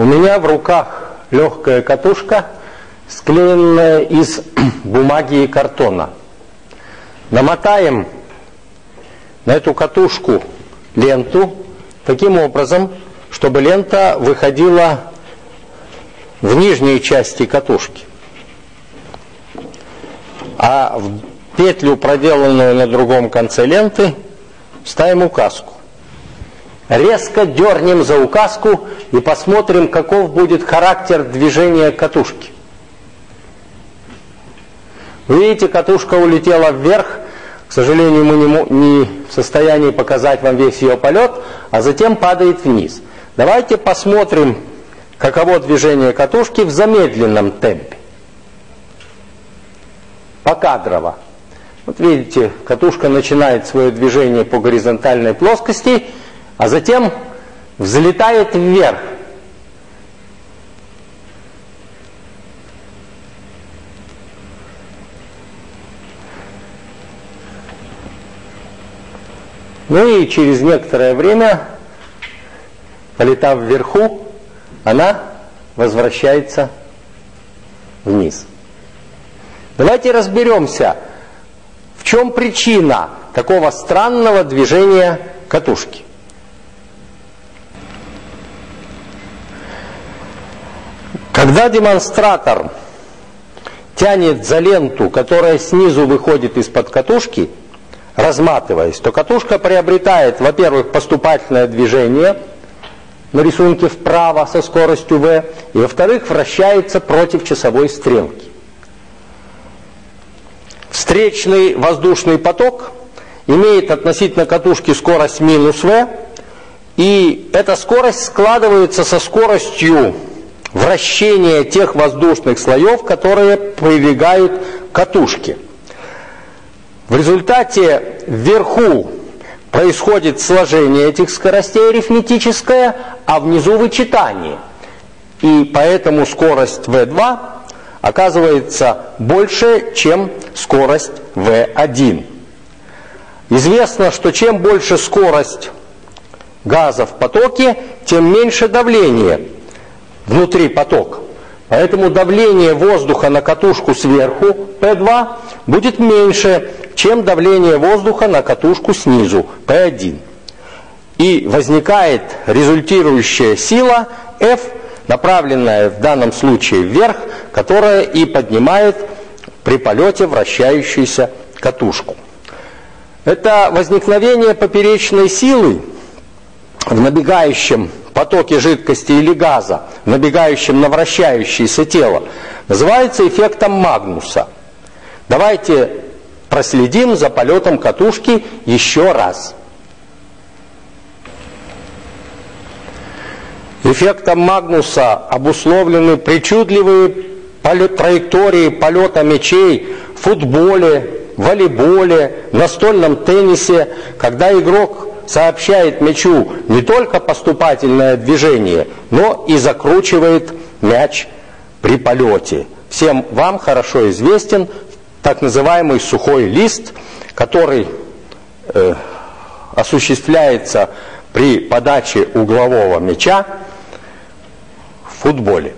У меня в руках легкая катушка, склеенная из бумаги и картона. Намотаем на эту катушку ленту таким образом, чтобы лента выходила в нижней части катушки. А в петлю, проделанную на другом конце ленты, ставим указку. Резко дернем за указку и посмотрим, каков будет характер движения катушки. Видите, катушка улетела вверх. К сожалению, мы не, не в состоянии показать вам весь ее полет, а затем падает вниз. Давайте посмотрим, каково движение катушки в замедленном темпе. Покадрово. Вот видите, катушка начинает свое движение по горизонтальной плоскости, а затем взлетает вверх. Ну и через некоторое время, полетав вверху, она возвращается вниз. Давайте разберемся, в чем причина такого странного движения катушки. Когда демонстратор тянет за ленту, которая снизу выходит из-под катушки, разматываясь, то катушка приобретает, во-первых, поступательное движение на рисунке вправо со скоростью v, и, во-вторых, вращается против часовой стрелки. Встречный воздушный поток имеет относительно катушки скорость минус v, и эта скорость складывается со скоростью вращения тех воздушных слоев, которые прилегают к катушке. В результате вверху происходит сложение этих скоростей арифметическое, а внизу вычитание. И поэтому скорость v2 оказывается больше, чем скорость v1. Известно, что чем больше скорость газа в потоке, тем меньше давление внутри потока. Поэтому давление воздуха на катушку сверху, P2, будет меньше, чем давление воздуха на катушку снизу, P1. И возникает результирующая сила F, направленная в данном случае вверх, которая и поднимает при полете вращающуюся катушку. Это возникновение поперечной силы в набегающем потоке жидкости или газа, набегающем на вращающееся тело, называется эффектом Магнуса. Давайте проследим за полетом катушки еще раз. Эффектом Магнуса обусловлены причудливые траектории полета мячей в футболе, волейболе, настольном теннисе, когда игрок сообщает мячу не только поступательное движение, но и закручивает мяч при полете. Всем вам хорошо известен так называемый сухой лист, который э, осуществляется при подаче углового мяча в футболе.